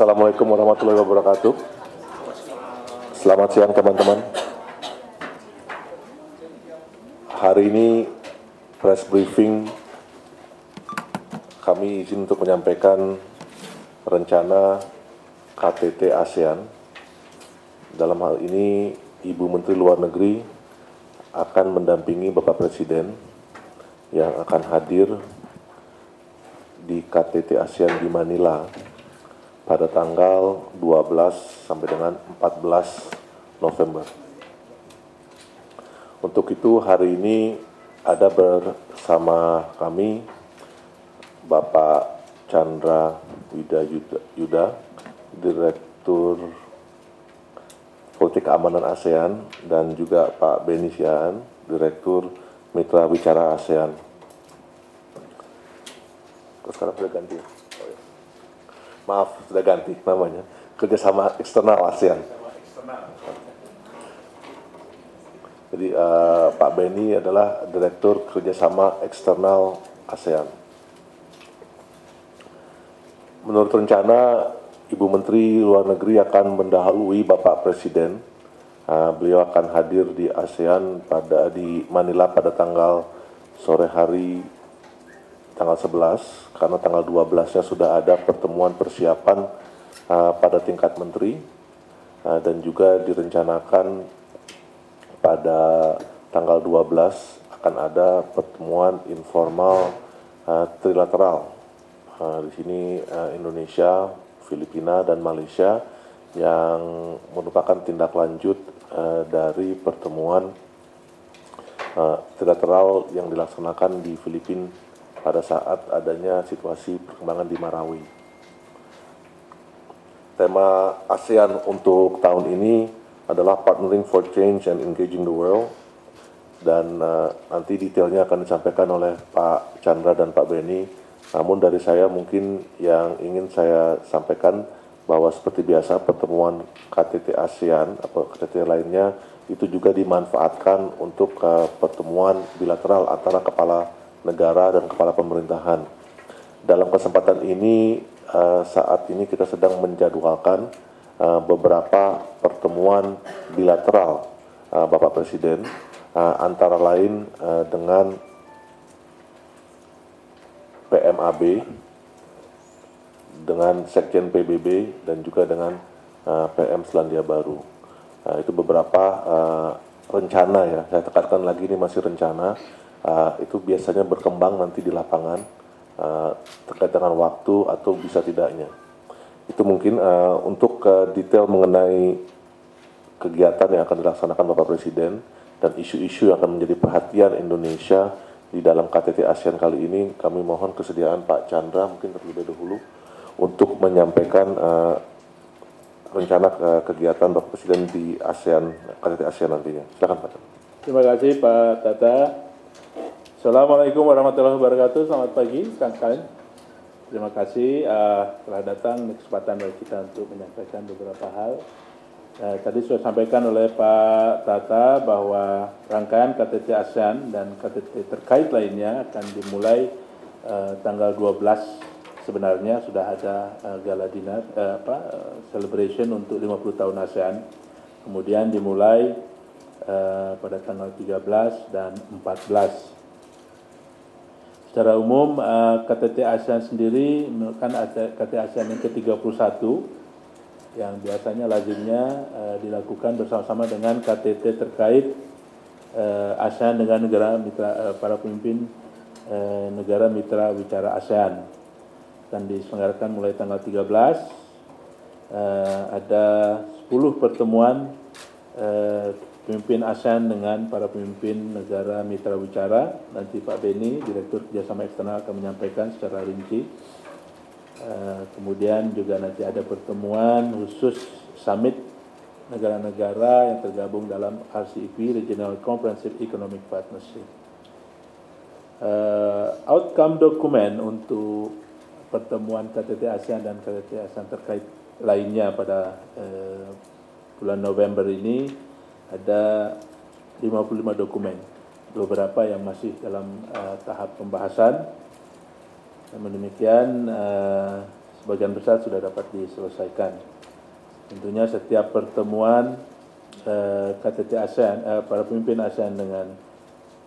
Assalamualaikum warahmatullahi wabarakatuh. Selamat siang teman-teman. Hari ini press briefing kami izin untuk menyampaikan rencana KTT ASEAN. Dalam hal ini Ibu Menteri Luar Negeri akan mendampingi Bapak Presiden yang akan hadir di KTT ASEAN di Manila pada tanggal 12 sampai dengan 14 November. Untuk itu hari ini ada bersama kami Bapak Chandra Wida Yuda, Direktur Politik Keamanan ASEAN, dan juga Pak Beni Siaan, Direktur Mitra Bicara ASEAN. Sekarang sudah ganti. Ya. Maaf, sudah ganti namanya. Kerjasama Eksternal ASEAN. Jadi uh, Pak Beni adalah Direktur Kerjasama Eksternal ASEAN. Menurut rencana, Ibu Menteri Luar Negeri akan mendahului Bapak Presiden. Uh, beliau akan hadir di ASEAN pada di Manila pada tanggal sore hari tanggal 11 karena tanggal 12-nya sudah ada pertemuan persiapan uh, pada tingkat menteri uh, dan juga direncanakan pada tanggal 12 akan ada pertemuan informal uh, trilateral. Uh, di sini uh, Indonesia, Filipina dan Malaysia yang merupakan tindak lanjut uh, dari pertemuan uh, trilateral yang dilaksanakan di Filipina pada saat adanya situasi perkembangan di Marawi. Tema ASEAN untuk tahun ini adalah Partnering for Change and Engaging the World dan uh, nanti detailnya akan disampaikan oleh Pak Chandra dan Pak Beni. Namun dari saya mungkin yang ingin saya sampaikan bahwa seperti biasa pertemuan KTT ASEAN atau KTT lainnya itu juga dimanfaatkan untuk uh, pertemuan bilateral antara kepala negara dan kepala pemerintahan. Dalam kesempatan ini, uh, saat ini kita sedang menjadwalkan uh, beberapa pertemuan bilateral uh, Bapak Presiden, antara lain dengan PMAB, dengan Sekjen PBB, dan juga dengan PM Selandia Baru. Itu beberapa rencana ya, saya tekankan lagi ini masih rencana, uh, itu biasanya berkembang nanti di lapangan uh, terkait dengan waktu atau bisa tidaknya. Itu mungkin uh, untuk uh, detail mengenai kegiatan yang akan dilaksanakan Bapak Presiden dan isu-isu yang akan menjadi perhatian Indonesia di dalam KTT ASEAN kali ini, kami mohon kesediaan Pak Chandra mungkin terlebih dahulu untuk menyampaikan uh, rencana kegiatan Bapak Presiden di ASEAN KTT ASEAN nantinya. Silakan Pak. Terima kasih Pak Tata. Assalamualaikum warahmatullahi wabarakatuh. Selamat pagi, rekan-rekan. Terima kasih uh, telah datang kesempatan bagi kita untuk menyampaikan beberapa hal. Uh, tadi sudah sampaikan oleh Pak Tata bahwa rangkaian KTT ASEAN dan KTT terkait lainnya akan dimulai uh, tanggal 12 sebenarnya sudah ada uh, gala dinner uh, apa uh, celebration untuk 50 tahun ASEAN. Kemudian dimulai uh, pada tanggal 13 dan 14 Secara umum uh, KTT ASEAN sendiri kan KTT ASEAN yang ke-31 yang biasanya lazimnya uh, dilakukan bersama-sama dengan KTT terkait uh, ASEAN dengan negara mitra para pemimpin negara mitra bicara ASEAN. Dan diselenggarakan mulai tanggal 13 uh, ada 10 pertemuan pemimpin ASEAN dengan para pemimpin negara mitra bicara. Nanti Pak Beni, Direktur Kerjasama Eksternal akan menyampaikan secara rinci. Uh, kemudian juga nanti ada pertemuan khusus summit negara-negara yang tergabung dalam RCEP, Regional Comprehensive Economic Partnership. Uh, outcome dokumen untuk pertemuan KTT ASEAN dan KTT ASEAN terkait lainnya pada uh, bulan November ini ada 55 dokumen, beberapa yang masih dalam uh, tahap pembahasan. Namun demikian, uh, sebagian besar sudah dapat diselesaikan. Tentunya setiap pertemuan uh, KTT ASEAN, uh, para pemimpin ASEAN dengan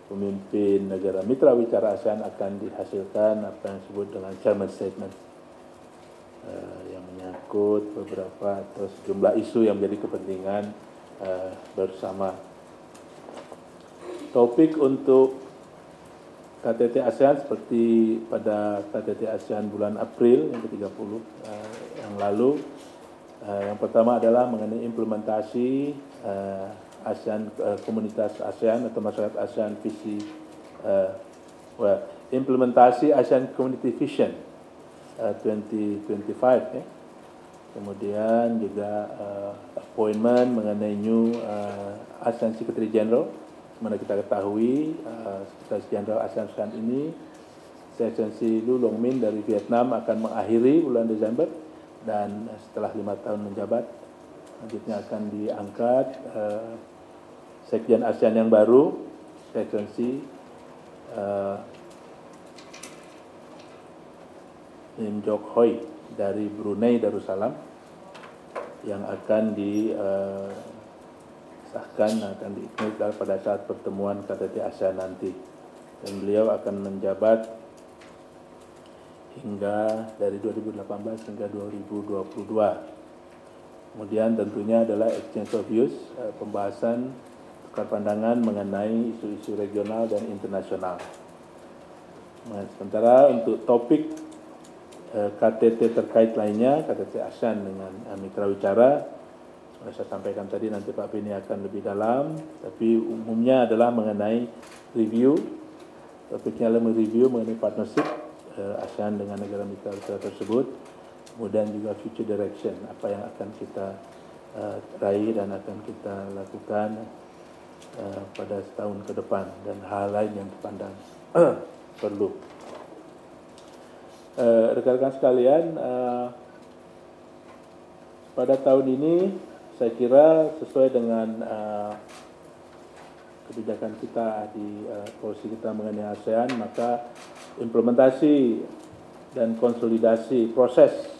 pemimpin negara mitra bicara ASEAN akan dihasilkan apa yang disebut dengan chairman statement uh, yang menyangkut beberapa atau sejumlah isu yang menjadi kepentingan uh, bersama. Topik untuk KTT ASEAN seperti pada KTT ASEAN bulan April yang ke-30 uh, yang lalu. Uh, yang pertama adalah mengenai implementasi uh, ASEAN uh, komunitas ASEAN atau masyarakat ASEAN visi uh, well, implementasi ASEAN Community Vision uh, 2025 ya. Kemudian juga uh, appointment mengenai new uh, ASEAN Secretary General. Mana kita ketahui uh, Sekretaris Jenderal ASEAN ASEAN ini Excellency Lu Longmin dari Vietnam akan mengakhiri bulan Desember. Dan setelah lima tahun menjabat selanjutnya akan diangkat uh, Sekjen ASEAN yang baru Excellency uh, Lim Jok Hoi dari Brunei Darussalam yang akan di disahkan akan diikut pada saat pertemuan KTT ASEAN nanti. Dan beliau akan menjabat hingga dari 2018 hingga 2022. Kemudian tentunya adalah exchange of views, eh, pembahasan tukar pandangan mengenai isu-isu regional dan internasional. Nah, sementara untuk topik eh, KTT terkait lainnya, KTT ASEAN dengan eh, mitra wicara, saya sampaikan tadi nanti Pak Bini akan lebih dalam, tapi umumnya adalah mengenai review, topiknya adalah mereview mengenai partnership uh, ASEAN dengan negara mitra tersebut, kemudian juga future direction, apa yang akan kita uh, raih dan akan kita lakukan uh, pada setahun ke depan dan hal lain yang dipandang perlu. Rekan-rekan uh, sekalian, uh, pada tahun ini saya kira sesuai dengan uh, kebijakan kita di uh, polisi kita mengenai ASEAN, maka implementasi dan konsolidasi proses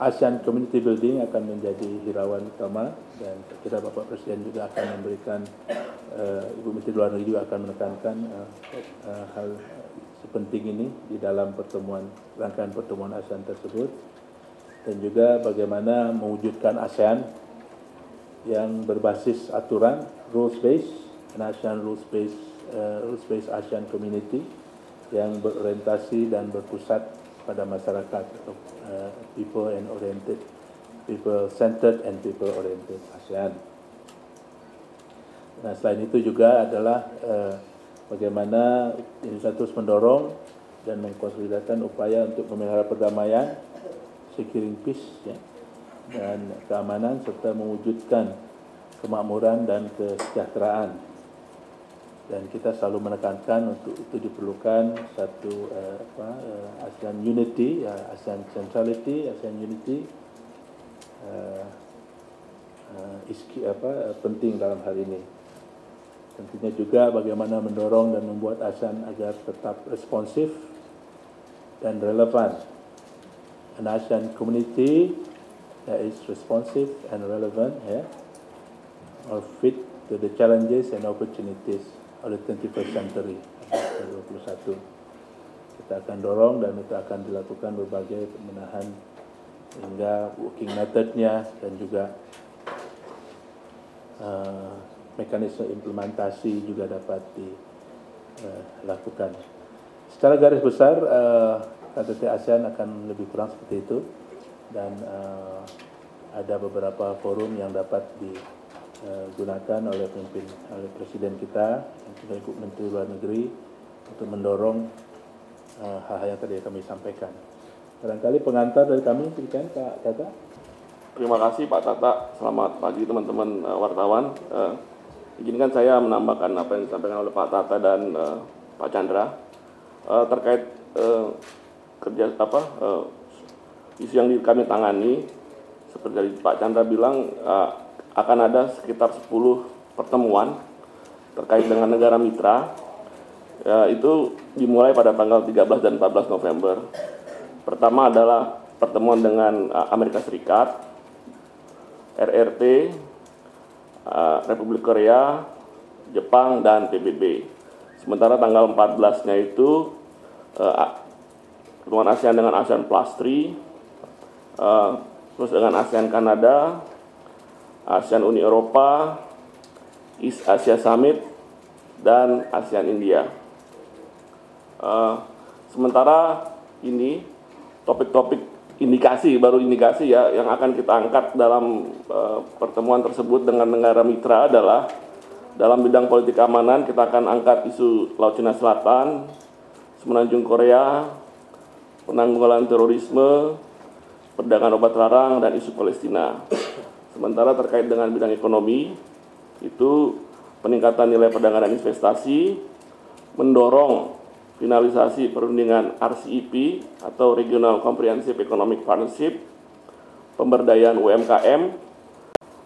ASEAN Community Building akan menjadi hirauan utama dan kira Bapak Presiden juga akan memberikan uh, Ibu Menteri Luar Negeri juga akan menekankan uh, uh, hal sepenting ini di dalam pertemuan rangkaian pertemuan ASEAN tersebut dan juga bagaimana mewujudkan ASEAN yang berbasis aturan rules based national rules based uh, rules based ASEAN community yang berorientasi dan berpusat pada masyarakat uh, people and oriented people centered and people oriented ASEAN. Nah selain itu juga adalah uh, bagaimana Indonesia terus mendorong dan mengkonsolidasikan upaya untuk memelihara perdamaian, securing peace, ya, dan keamanan serta mewujudkan kemakmuran dan kesejahteraan. Dan kita selalu menekankan untuk itu diperlukan satu uh, apa, uh, ASEAN Unity, uh, ASEAN Centrality, ASEAN Unity uh, uh, iski, apa, uh, penting dalam hal ini. Tentunya juga bagaimana mendorong dan membuat ASEAN agar tetap responsif dan relevan. An ASEAN community that is responsive and relevant yeah, or fit to the challenges and opportunities of the 21st century 21. Kita akan dorong dan itu akan dilakukan berbagai pemenahan hingga working methodnya dan juga uh, mekanisme implementasi juga dapat dilakukan. Uh, Secara garis besar, uh, KTT ASEAN akan lebih kurang seperti itu dan uh, ada beberapa forum yang dapat digunakan oleh pemimpin oleh presiden kita juga menteri luar negeri untuk mendorong hal-hal yang tadi kami sampaikan. Barangkali pengantar dari kami, berikan Pak Tata. Terima kasih Pak Tata. Selamat pagi teman-teman wartawan. Uh, izinkan saya menambahkan apa yang disampaikan oleh Pak Tata dan uh, Pak Chandra uh, terkait uh, kerja apa uh, isu yang kami tangani seperti dari Pak Chandra bilang uh, akan ada sekitar 10 pertemuan terkait dengan negara mitra. Ya, itu dimulai pada tanggal 13 dan 14 November. Pertama adalah pertemuan dengan uh, Amerika Serikat, RRT, uh, Republik Korea, Jepang, dan PBB. Sementara tanggal 14-nya itu uh, ASEAN dengan ASEAN Plus 3, uh, terus dengan ASEAN Kanada, ASEAN Uni Eropa, East Asia Summit, dan ASEAN India. Uh, sementara ini topik-topik indikasi baru indikasi ya yang akan kita angkat dalam uh, pertemuan tersebut dengan negara mitra adalah dalam bidang politik keamanan kita akan angkat isu Laut Cina Selatan, Semenanjung Korea, penanggulangan terorisme, perdagangan obat terlarang dan isu Palestina. Sementara terkait dengan bidang ekonomi itu peningkatan nilai perdagangan investasi mendorong finalisasi perundingan RCEP atau Regional Comprehensive Economic Partnership, pemberdayaan UMKM,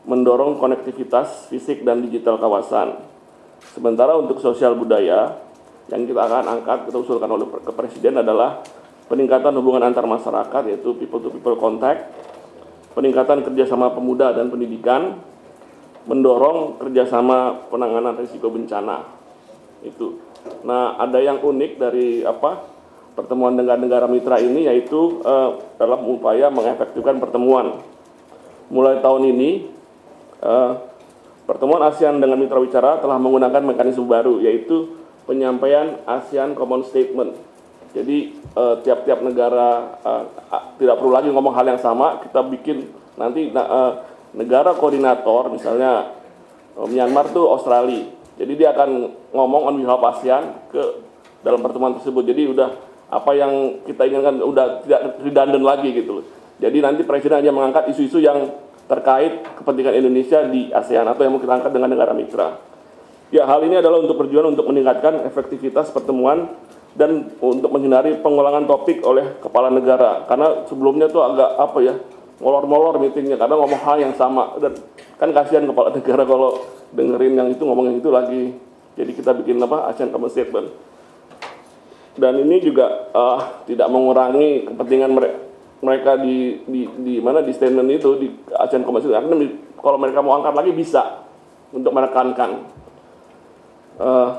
mendorong konektivitas fisik dan digital kawasan. Sementara untuk sosial budaya, yang kita akan angkat, kita usulkan oleh ke Presiden adalah peningkatan hubungan antar masyarakat, yaitu people-to-people contact, peningkatan kerjasama pemuda dan pendidikan, mendorong kerjasama penanganan risiko bencana. Itu Nah, ada yang unik dari apa pertemuan dengan negara mitra ini yaitu uh, dalam upaya mengefektifkan pertemuan. Mulai tahun ini uh, pertemuan ASEAN dengan mitra bicara telah menggunakan mekanisme baru yaitu penyampaian ASEAN Common Statement. Jadi uh, tiap-tiap negara uh, tidak perlu lagi ngomong hal yang sama, kita bikin nanti uh, negara koordinator misalnya uh, Myanmar tuh Australia jadi dia akan ngomong on behalf ASEAN ke dalam pertemuan tersebut. Jadi udah apa yang kita inginkan udah tidak redundant lagi gitu loh. Jadi nanti presiden hanya mengangkat isu-isu yang terkait kepentingan Indonesia di ASEAN atau yang mau kita angkat dengan negara mitra. Ya hal ini adalah untuk perjuangan untuk meningkatkan efektivitas pertemuan dan untuk menghindari pengulangan topik oleh kepala negara karena sebelumnya tuh agak apa ya molor-molor meetingnya karena ngomong hal yang sama. Dan kan kasihan kepala negara kalau dengerin yang itu ngomong yang itu lagi. Jadi kita bikin apa ASEAN Common Statement. Dan ini juga uh, tidak mengurangi kepentingan mereka mereka di, di, di mana di statement itu di ASEAN Common Statement karena kalau mereka mau angkat lagi bisa untuk menekankan. Uh,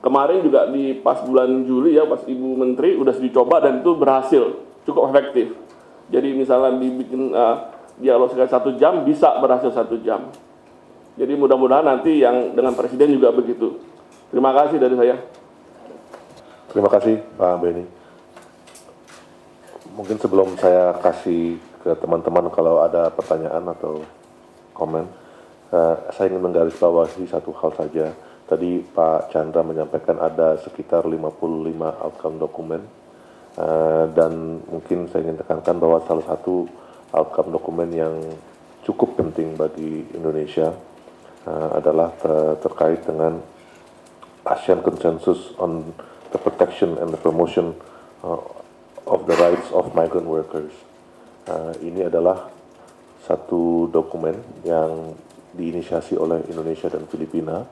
kemarin juga di pas bulan Juli ya pas Ibu Menteri udah dicoba dan itu berhasil cukup efektif jadi misalnya dibikin uh, dialog sekali satu jam bisa berhasil satu jam jadi mudah-mudahan nanti yang dengan presiden juga begitu. Terima kasih dari saya. Terima kasih Pak Beni. Mungkin sebelum saya kasih ke teman-teman kalau ada pertanyaan atau komen, uh, saya ingin menggarisbawahi satu hal saja. Tadi Pak Chandra menyampaikan ada sekitar 55 outcome dokumen uh, dan mungkin saya ingin tekankan bahwa salah satu outcome dokumen yang cukup penting bagi Indonesia uh, adalah ter terkait dengan ASEAN Consensus on the Protection and the Promotion uh, of the Rights of Migrant Workers. Uh, ini adalah satu dokumen yang diinisiasi oleh Indonesia dan Filipina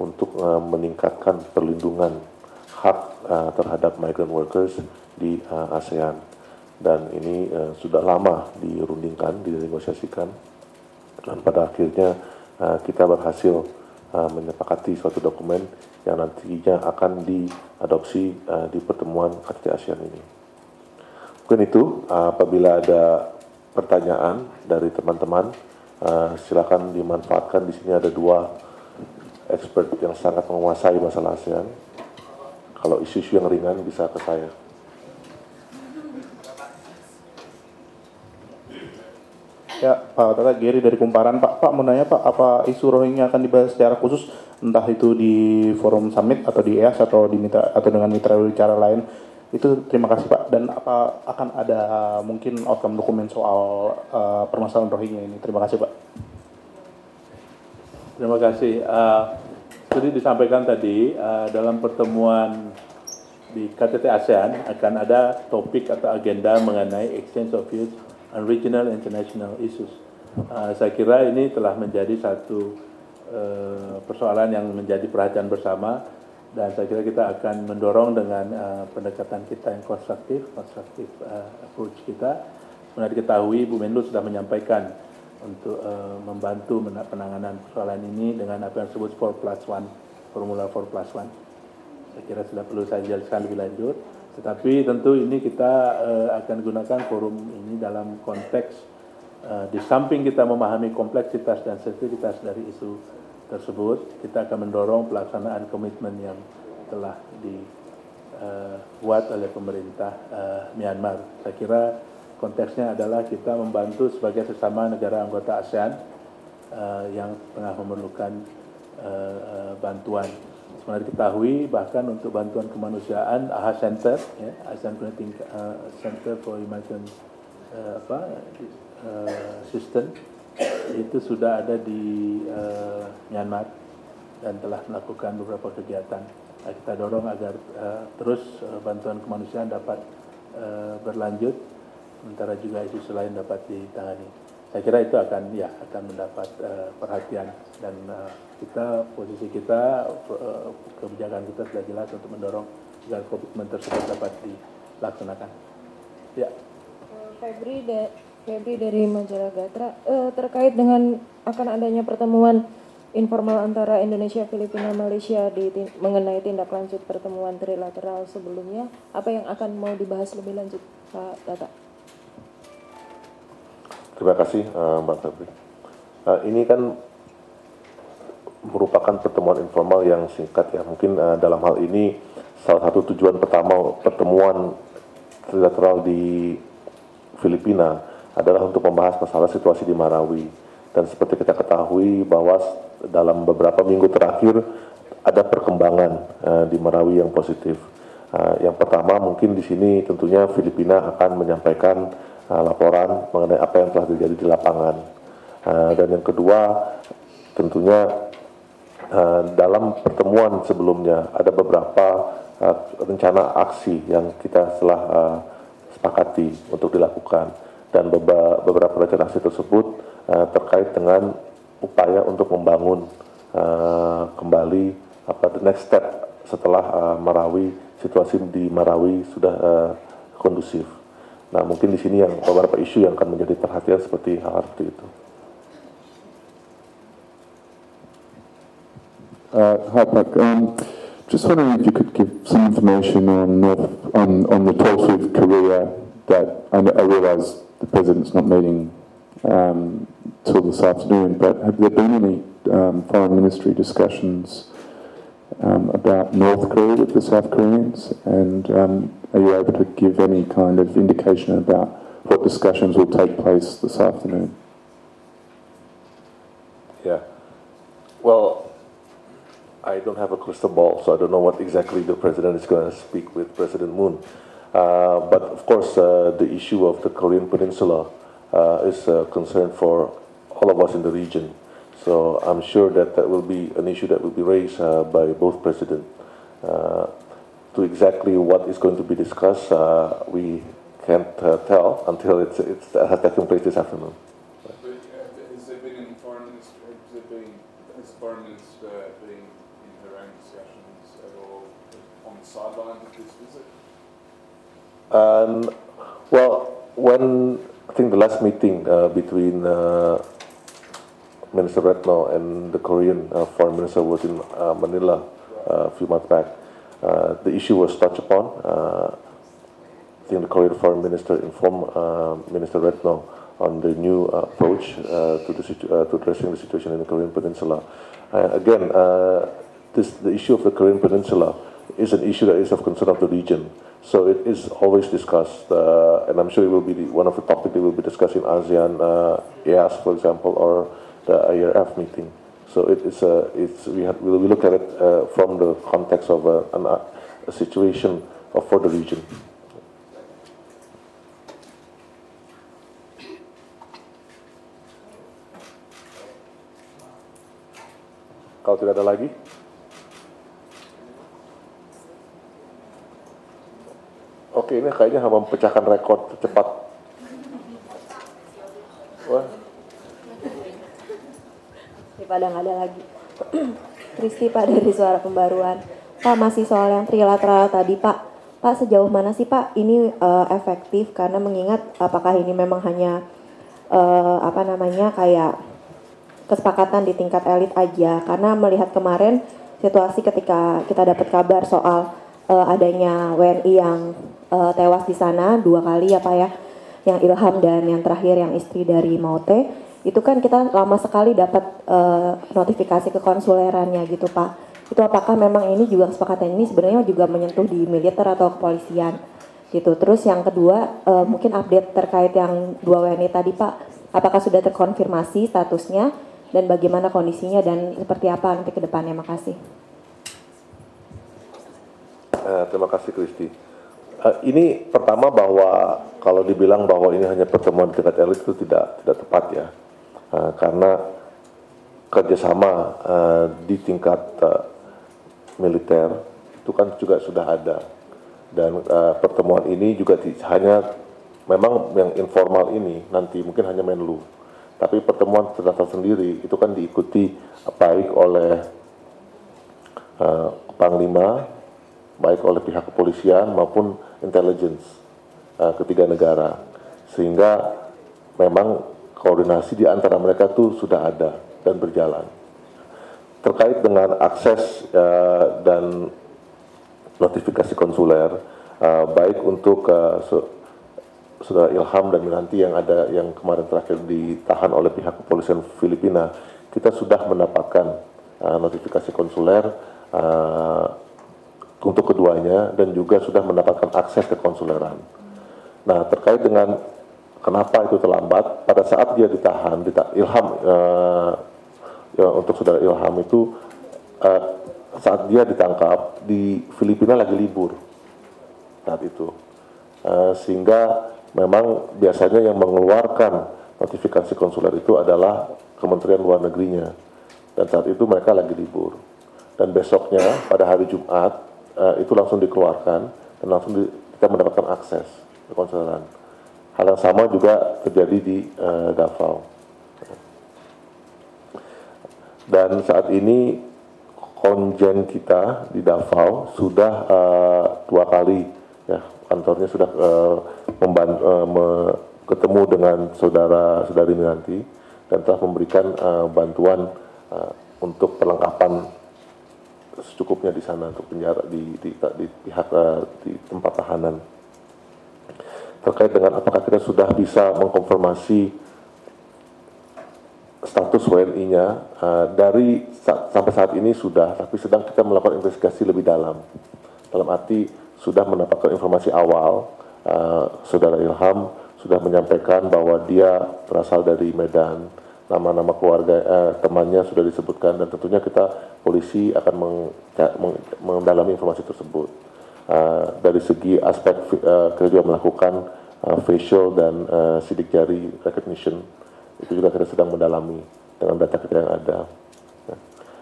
untuk uh, meningkatkan perlindungan hak uh, terhadap migrant workers di uh, ASEAN dan ini uh, sudah lama dirundingkan, dinegosiasikan dan pada akhirnya Eh, kita berhasil uh, menyepakati suatu dokumen yang nantinya akan diadopsi uh, di pertemuan KTT ASEAN ini. Mungkin itu, uh, apabila ada pertanyaan dari teman-teman, uh, silakan dimanfaatkan. Di sini ada dua expert yang sangat menguasai masalah ASEAN. Kalau isu-isu yang ringan bisa ke saya. Ya, Pak Tata Geri dari Kumparan. Pak, Pak mau nanya Pak, apa isu Rohingya akan dibahas secara khusus entah itu di forum summit atau di EAS atau di mitra atau dengan mitra bicara lain? Itu terima kasih Pak. Dan apa akan ada mungkin outcome dokumen soal uh, permasalahan Rohingya ini? Terima kasih Pak. Terima kasih. Uh, jadi disampaikan tadi uh, dalam pertemuan di KTT ASEAN akan ada topik atau agenda mengenai exchange of views and regional international issues. Uh, saya kira ini telah menjadi satu uh, persoalan yang menjadi perhatian bersama dan saya kira kita akan mendorong dengan uh, pendekatan kita yang konstruktif, konstruktif uh, approach kita. Sebenarnya diketahui Bu Menlu sudah menyampaikan untuk uh, membantu penanganan persoalan ini dengan apa yang disebut 4 plus 1, formula 4 plus 1. Saya kira sudah perlu saya jelaskan lebih lanjut. Tetapi tentu ini kita uh, akan gunakan forum ini dalam konteks uh, di samping kita memahami kompleksitas dan sensitivitas dari isu tersebut, kita akan mendorong pelaksanaan komitmen yang telah dibuat oleh pemerintah uh, Myanmar. Saya kira konteksnya adalah kita membantu sebagai sesama negara anggota ASEAN uh, yang tengah memerlukan uh, uh, bantuan. Sebenarnya diketahui bahkan untuk bantuan kemanusiaan AHA Center, ya, ASEAN Connecting uh, Center for Humanitarian uh, apa, uh, System itu sudah ada di uh, Myanmar dan telah melakukan beberapa kegiatan. Nah, kita dorong agar uh, terus uh, bantuan kemanusiaan dapat uh, berlanjut sementara juga isu lain dapat ditangani. Saya kira itu akan ya akan mendapat uh, perhatian dan uh, kita posisi kita uh, kebijakan kita sudah jelas untuk mendorong agar komitmen tersebut dapat dilaksanakan. Ya. Febri, de, Febri dari majalah Gatra uh, terkait dengan akan adanya pertemuan informal antara Indonesia, Filipina, Malaysia di mengenai tindak lanjut pertemuan trilateral sebelumnya, apa yang akan mau dibahas lebih lanjut, Pak Tata? Terima kasih uh, Mbak Febri. Uh, ini kan merupakan pertemuan informal yang singkat ya. Mungkin uh, dalam hal ini salah satu tujuan pertama pertemuan trilateral di Filipina adalah untuk membahas masalah situasi di Marawi. Dan seperti kita ketahui bahwa dalam beberapa minggu terakhir ada perkembangan di Marawi yang positif. Yang pertama mungkin di sini tentunya Filipina akan menyampaikan uh, laporan mengenai apa yang telah terjadi di lapangan. Uh, dan yang kedua, tentunya uh, dalam pertemuan sebelumnya ada beberapa uh, rencana aksi yang kita telah uh, sepakati untuk dilakukan dan beberapa rencana aksi tersebut uh, terkait dengan upaya untuk membangun uh, kembali apa next step setelah uh, Marawi situasi di Marawi sudah uh, kondusif. Nah, mungkin di sini yang beberapa isu yang akan menjadi perhatian seperti hal seperti itu. Uh, hi, Pak. Um, just wondering if you could give some information on North, on, on the talks with Korea that I, I realise the president's not meeting um, till this afternoon, but have there been any um, foreign ministry discussions um, about North Korea with the South Koreans? And um, are you able to give any kind of indication about what discussions will take place this afternoon? Yeah. Well, I don't have a crystal ball, so I don't know what exactly the president is going to speak with President Moon. Uh, but of course, uh, the issue of the Korean Peninsula uh, is a concern for all of us in the region. So I'm sure that that will be an issue that will be raised uh, by both presidents. Uh, to exactly what is going to be discussed, uh, we can't uh, tell until it's, it's has taken place this afternoon. But, uh, has there been any foreign minister, has been, has the foreign minister been in her own discussions at all on the sidelines of this visit? Um, well, when I think the last meeting uh, between uh, Minister Retno and the Korean uh, foreign minister was in uh, Manila uh, a few months back. Uh, the issue was touched upon. Uh, I think the Korean foreign minister informed Minister Retno on the new approach to, the situ- to addressing the situation in the Korean Peninsula. Again, this, the issue of the Korean Peninsula is an issue that is of concern of the region. So it is always discussed, uh, and I'm sure it will be the, one of the topics they will be discussed in ASEAN, uh, EAS, for example, or the uh, IRF meeting. So it is a, it's, we, have, we look at it uh, from the context of a, an, a situation for the region. Kalau tidak ada lagi, Oke, ini kayaknya memecahkan rekor tercepat. Wah, daripada nggak ada lagi. Kristi Pak dari Suara Pembaruan. Pak masih soal yang trilateral tadi Pak. Pak sejauh mana sih Pak ini uh, efektif karena mengingat apakah ini memang hanya uh, apa namanya kayak kesepakatan di tingkat elit aja karena melihat kemarin situasi ketika kita dapat kabar soal uh, adanya WNI yang uh, tewas di sana dua kali ya Pak ya yang Ilham dan yang terakhir yang istri dari Maute itu kan kita lama sekali dapat uh, notifikasi ke konsulerannya gitu Pak. Itu apakah memang ini juga kesepakatan ini sebenarnya juga menyentuh di militer atau kepolisian? Gitu. Terus yang kedua uh, mungkin update terkait yang dua WNI tadi Pak. Apakah sudah terkonfirmasi statusnya dan bagaimana kondisinya dan seperti apa nanti ke depannya? Makasih. Uh, terima kasih Kristi. Uh, ini pertama bahwa kalau dibilang bahwa ini hanya pertemuan tingkat elit itu tidak tidak tepat ya uh, karena kerjasama uh, di tingkat uh, militer itu kan juga sudah ada. Dan uh, pertemuan ini juga hanya memang yang informal ini nanti mungkin hanya Menlu. Tapi pertemuan terdapat sendiri itu kan diikuti baik oleh uh, Panglima baik oleh pihak kepolisian maupun intelligence uh, ketiga negara. Sehingga memang koordinasi di antara mereka itu sudah ada dan berjalan terkait dengan akses uh, dan notifikasi konsuler uh, baik untuk uh, saudara Ilham dan Minanti yang ada yang kemarin terakhir ditahan oleh pihak kepolisian Filipina kita sudah mendapatkan uh, notifikasi konsuler uh, untuk keduanya dan juga sudah mendapatkan akses ke konsuleran. Nah terkait dengan kenapa itu terlambat? Pada saat dia ditahan, dita Ilham uh, ya, untuk saudara Ilham itu uh, saat dia ditangkap di Filipina lagi libur saat itu. Uh, sehingga memang biasanya yang mengeluarkan notifikasi konsuler itu adalah Kementerian Luar Negerinya. Dan saat itu mereka lagi libur. Dan besoknya pada hari Jumat uh, itu langsung dikeluarkan dan langsung di, kita mendapatkan akses ke konsuleran hal yang sama juga terjadi di uh, Davao. Dan saat ini konjen kita di Davao sudah uh, dua kali ya kantornya sudah uh, ketemu dengan saudara saudari Minanti dan telah memberikan uh, bantuan uh, untuk perlengkapan secukupnya di sana untuk penjara di, di, di pihak uh, di tempat tahanan terkait dengan apakah kita sudah bisa mengkonfirmasi status WNI-nya uh, dari sa sampai saat ini sudah, tapi sedang kita melakukan investigasi lebih dalam. Dalam arti sudah mendapatkan informasi awal, uh, Saudara Ilham sudah menyampaikan bahwa dia berasal dari Medan, nama-nama keluarga uh, temannya sudah disebutkan dan tentunya kita polisi akan mendalami informasi tersebut. Uh, dari segi aspek uh, kita juga melakukan uh, facial dan uh, sidik jari recognition itu juga kita sedang mendalami dengan data kita yang ada.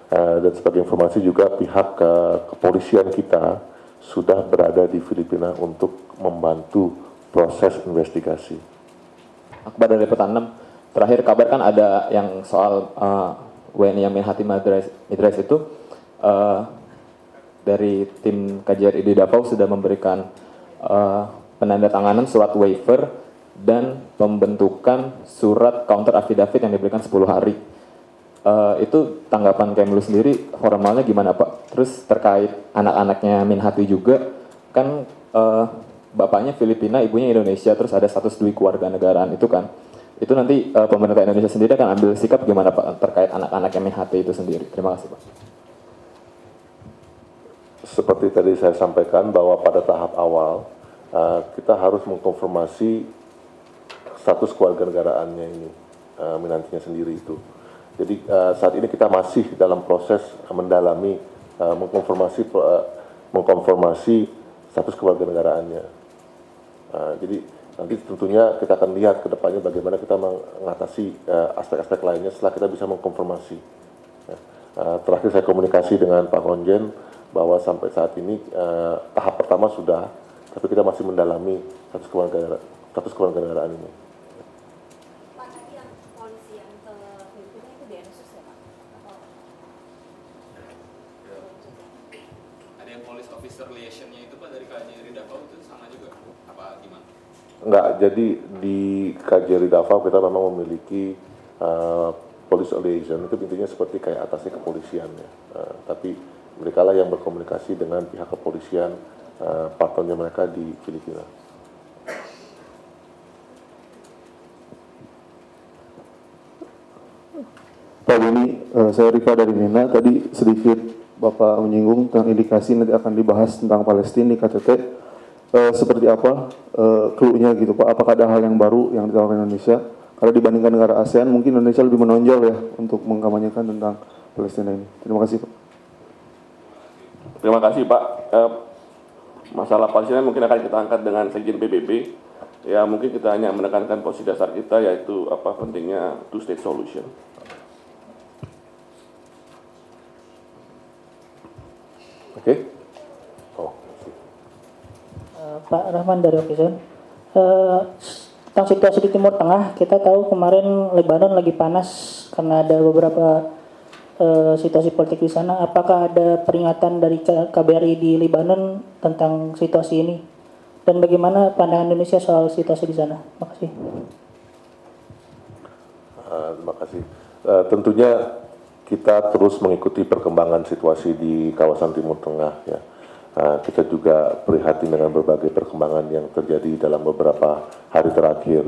Uh, dan sebagai informasi juga pihak uh, kepolisian kita sudah berada di Filipina untuk membantu proses investigasi. Akbar dari Petanam, terakhir kabar kan ada yang soal uh, WNI yang Hati Madras, itu uh, dari tim KJRI di Davao sudah memberikan uh, penandatanganan surat waiver dan pembentukan surat counter affidavit yang diberikan 10 hari. Uh, itu tanggapan Kemlu sendiri formalnya gimana Pak? Terus terkait anak-anaknya Minhati juga, kan uh, bapaknya Filipina, ibunya Indonesia, terus ada status dui keluarga negaraan itu kan. Itu nanti uh, pemerintah Indonesia sendiri akan ambil sikap gimana Pak terkait anak-anaknya Minhati itu sendiri. Terima kasih Pak. Seperti tadi saya sampaikan bahwa pada tahap awal uh, kita harus mengkonfirmasi status keluarga negaraannya ini uh, menantinya sendiri itu. Jadi uh, saat ini kita masih dalam proses mendalami mengkonfirmasi mengkonfirmasi status keluarga negaraannya. Uh, jadi nanti tentunya kita akan lihat ke depannya bagaimana kita mengatasi aspek-aspek lainnya setelah kita bisa mengkonfirmasi. Uh, terakhir saya komunikasi dengan Pak Konjen bahwa sampai saat ini eh, tahap pertama sudah, tapi kita masih mendalami status kewarganegaraan, status kewarganegaraan ini. Pak, yang polisi yang ke itu densus ya Pak? Ada yang Polis officer liaisonnya itu Pak dari KJRI Davao itu sama juga? Apa gimana? Enggak, jadi di KJRI Davao kita memang memiliki uh, police liaison itu intinya seperti kayak atasnya kepolisian ya. Eh, tapi mereka lah yang berkomunikasi dengan pihak kepolisian uh, partnernya mereka di Filipina. Pak Beni, uh, saya Rika dari Mina. Tadi sedikit Bapak menyinggung tentang indikasi nanti akan dibahas tentang Palestina di KTT. Uh, seperti apa uh, clue-nya gitu Pak? Apakah ada hal yang baru yang ditawarkan Indonesia? Karena dibandingkan negara ASEAN, mungkin Indonesia lebih menonjol ya untuk mengkampanyekan tentang Palestina ini. Terima kasih Pak. Terima kasih Pak. Eh, masalah Palestina mungkin akan kita angkat dengan Sekjen PBB. Ya mungkin kita hanya menekankan posisi dasar kita yaitu apa pentingnya two state solution. Oke? Okay? Oh, uh, Pak Rahman dari Okizon. Uh, tentang situasi di Timur Tengah, kita tahu kemarin Lebanon lagi panas karena ada beberapa uh, situasi politik di sana. Apakah ada peringatan dari KBRI di Lebanon tentang situasi ini? Dan bagaimana pandangan Indonesia soal situasi di sana? Terima kasih. Uh, terima kasih. Uh, tentunya kita terus mengikuti perkembangan situasi di kawasan Timur Tengah ya. Uh, kita juga prihatin dengan berbagai perkembangan yang terjadi dalam beberapa hari terakhir.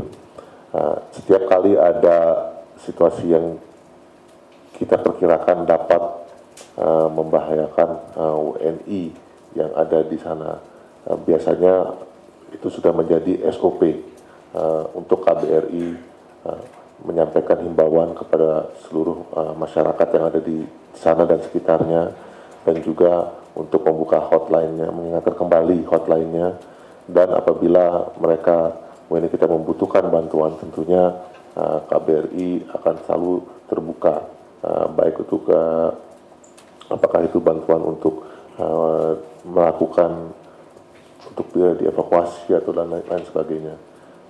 Setiap kali ada situasi yang kita perkirakan dapat uh, membahayakan uh, WNI yang ada di sana, uh, biasanya itu sudah menjadi SOP uh, untuk KBRI uh, menyampaikan himbauan kepada seluruh uh, masyarakat yang ada di sana dan sekitarnya dan juga untuk membuka hotline-nya, mengingatkan kembali hotline-nya. Dan apabila mereka ini kita membutuhkan bantuan tentunya uh, KBRI akan selalu terbuka uh, baik itu ke apakah itu bantuan untuk uh, melakukan untuk dievakuasi atau dan lain, lain sebagainya.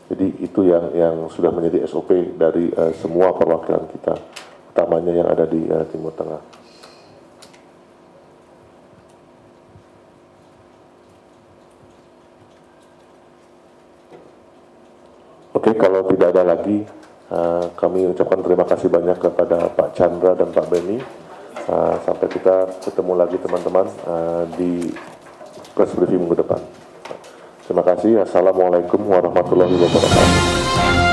Jadi itu yang yang sudah menjadi SOP dari uh, semua perwakilan kita, utamanya yang ada di uh, Timur Tengah. Oke, kalau tidak ada lagi, uh, kami ucapkan terima kasih banyak kepada Pak Chandra dan Pak Beni. Uh, sampai kita ketemu lagi teman-teman uh, di press briefing minggu depan. Terima kasih. Assalamualaikum warahmatullahi wabarakatuh.